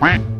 Quack.